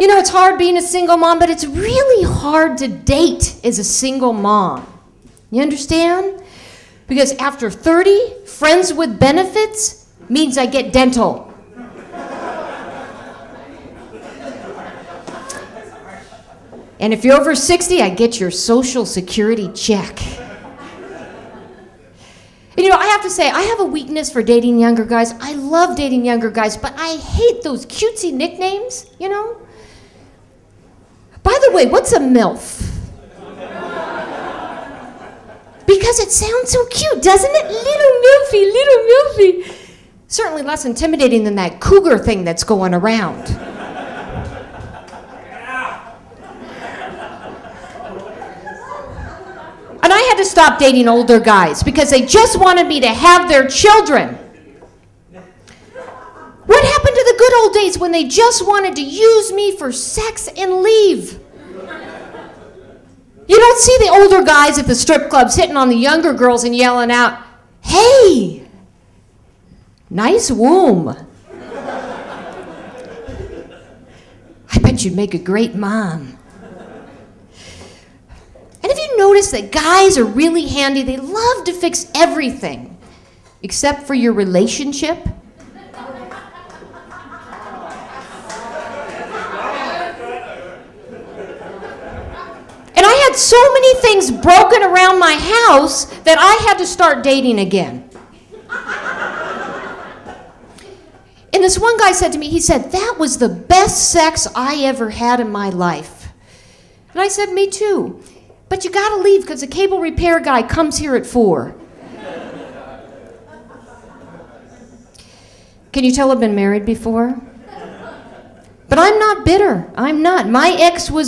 You know, it's hard being a single mom, but it's really hard to date as a single mom. You understand? Because after 30, friends with benefits means I get dental. And if you're over 60, I get your social security check. And you know, I have to say, I have a weakness for dating younger guys. I love dating younger guys, but I hate those cutesy nicknames, you know? By the way, what's a MILF? Because it sounds so cute, doesn't it? Little Milfy, little Milfy. Certainly less intimidating than that cougar thing that's going around. And I had to stop dating older guys because they just wanted me to have their children. What happened to the good old days when they just wanted to use me for sex and leave? You don't see the older guys at the strip clubs hitting on the younger girls and yelling out, Hey, nice womb. I bet you'd make a great mom. And have you noticed that guys are really handy? They love to fix everything except for your relationship. Had so many things broken around my house that I had to start dating again. And this one guy said to me, he said, That was the best sex I ever had in my life. And I said, Me too. But you gotta leave because the cable repair guy comes here at four. Can you tell I've been married before? But I'm not bitter. I'm not. My ex was